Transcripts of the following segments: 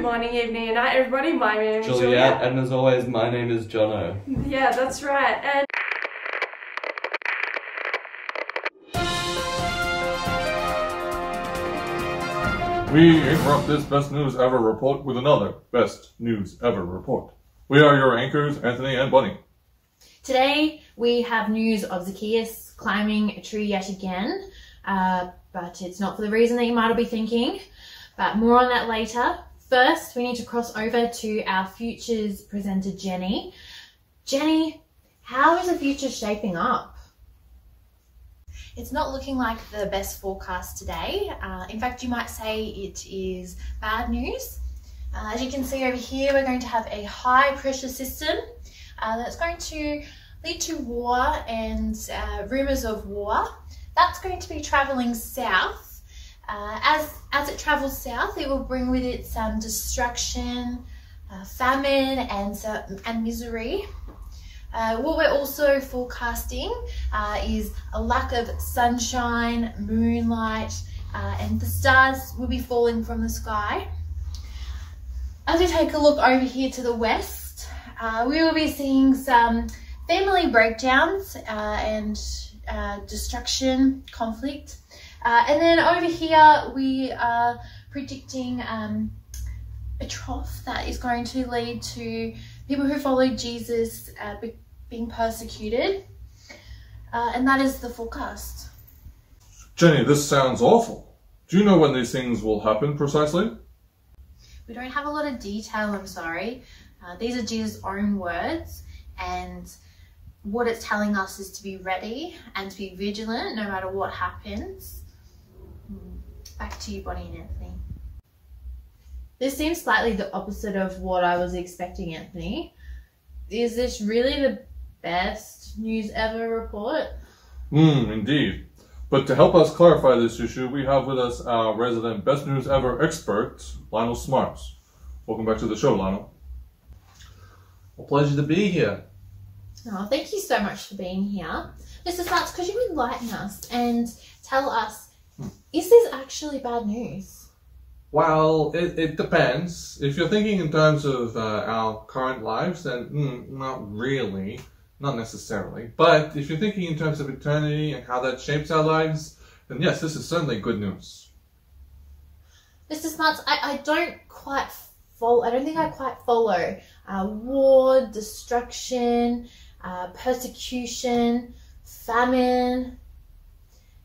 Good morning, evening, and night, everybody. My name is Juliet, Juliet. and as always, my name is Jono. Yeah, that's right. And We interrupt this Best News Ever report with another Best News Ever report. We are your anchors, Anthony and Bunny. Today we have news of Zacchaeus climbing a tree yet again, uh, but it's not for the reason that you might be thinking. But more on that later. First, we need to cross over to our futures presenter, Jenny. Jenny, how is the future shaping up? It's not looking like the best forecast today. Uh, in fact, you might say it is bad news. Uh, as you can see over here, we're going to have a high pressure system uh, that's going to lead to war and uh, rumours of war. That's going to be travelling south. Uh, as, as it travels south, it will bring with it some destruction, uh, famine, and, uh, and misery. Uh, what we're also forecasting uh, is a lack of sunshine, moonlight, and the stars will be falling from the sky. As we take a look over here to the west, we will be seeing some family breakdowns and destruction, conflict. And then over here, we are predicting um, a trough that is going to lead to people who follow Jesus uh, be, being persecuted. Uh, and that is the forecast. Jenny, this sounds awful. Do you know when these things will happen precisely? We don't have a lot of detail, I'm sorry. Uh, these are Jesus' own words, and what it's telling us is to be ready and to be vigilant no matter what happens. Hmm. Back to you, Bonnie and Anthony. This seems slightly the opposite of what I was expecting, Anthony. Is this really the best news ever report? Hmm, indeed. But to help us clarify this issue, we have with us our resident Best News Ever expert, Lionel Smarts. Welcome back to the show, Lionel. A pleasure to be here. Oh, thank you so much for being here. Mr. Smarts, could you enlighten us and tell us, is this actually bad news? Well, it, it depends. If you're thinking in terms of uh, our current lives, then mm, not really, not necessarily. But if you're thinking in terms of eternity and how that shapes our lives, then yes, this is certainly good news. Mr. Smarts, I, I don't quite follow, I don't think I quite follow uh, war, destruction, uh, persecution, famine.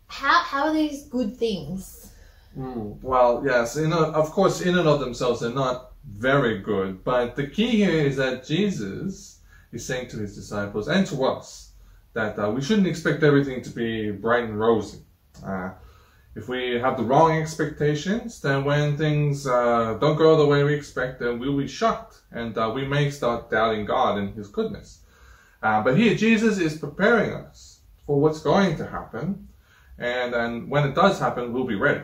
How, how are these good things? Mm, well, yes, in a, of course, in and of themselves, they're not very good. But the key here is that Jesus is saying to his disciples and to us that uh, we shouldn't expect everything to be bright and rosy. Uh, if we have the wrong expectations, then when things uh, don't go the way we expect, then we'll be shocked and uh, we may start doubting God and His goodness. Uh, but here, Jesus is preparing us for what's going to happen, and, then when it does happen, we'll be ready.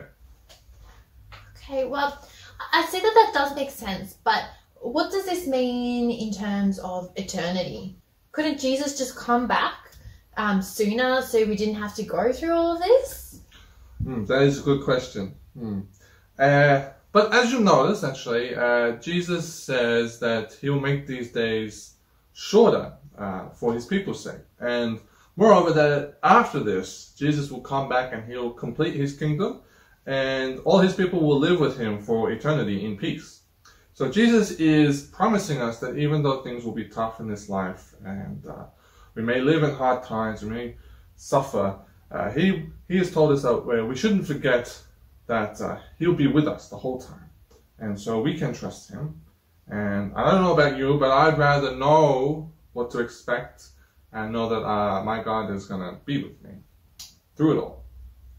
Okay, well, I see that that does make sense, but what does this mean in terms of eternity? Couldn't Jesus just come back um, sooner so we didn't have to go through all of this? Hmm, that is a good question. Hmm. Uh, but as you notice, actually, uh, Jesus says that he will make these days shorter uh, for his people's sake. And moreover, that after this, Jesus will come back and he'll complete his kingdom and all his people will live with him for eternity in peace. So Jesus is promising us that even though things will be tough in this life and uh, we may live in hard times, we may suffer, uh, he, he has told us that we shouldn't forget that uh, he'll be with us the whole time. And so we can trust him. And I don't know about you, but I'd rather know what to expect and know that uh, my God is going to be with me through it all.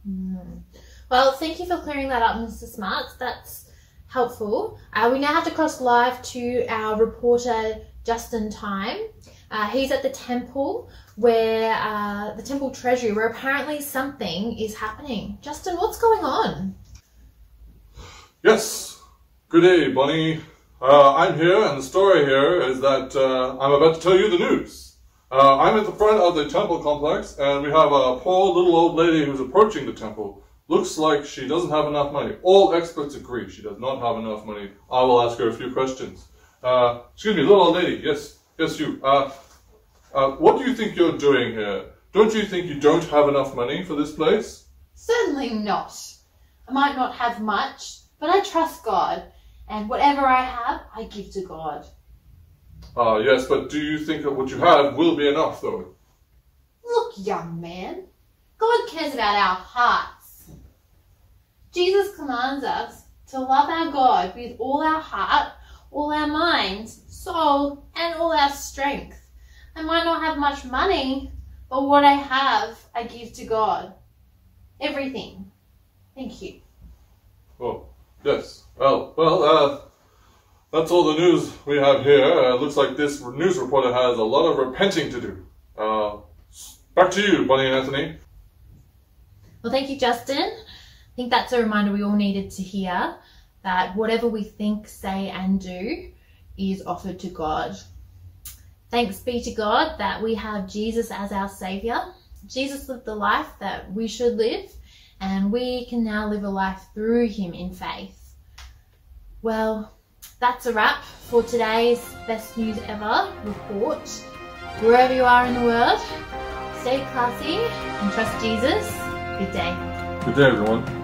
Mm. Well, thank you for clearing that up, Mr. Smarts. That's helpful. Uh, we now have to cross live to our reporter, Justin Time. Uh, he's at the temple where uh, the temple treasury, where apparently something is happening. Justin, what's going on? Yes. Good day, Bunny. Uh, I'm here, and the story here is that uh, I'm about to tell you the news. Uh, I'm at the front of the temple complex, and we have a poor little old lady who's approaching the temple looks like she doesn't have enough money. All experts agree she does not have enough money. I will ask her a few questions. Uh, excuse me, little old lady. Yes, yes, you. Uh, uh, what do you think you're doing here? Don't you think you don't have enough money for this place? Certainly not. I might not have much, but I trust God, and whatever I have, I give to God. Ah, yes, but do you think that what you have will be enough, though? Look, young man, God cares about our hearts. Jesus commands us to love our God with all our heart, all our mind, soul, and all our strength. I might not have much money, but what I have, I give to God. Everything. Thank you. Oh, yes. Well, well, uh, that's all the news we have here. Uh, looks like this news reporter has a lot of repenting to do. Uh, back to you, Bonnie and Anthony. Well, thank you, Justin. I think that's a reminder we all needed to hear that whatever we think, say, and do is offered to God. Thanks be to God that we have Jesus as our Saviour. Jesus lived the life that we should live, and we can now live a life through Him in faith. Well, that's a wrap for today's Best News Ever report. Wherever you are in the world, stay classy and trust Jesus. Good day. Good day, everyone.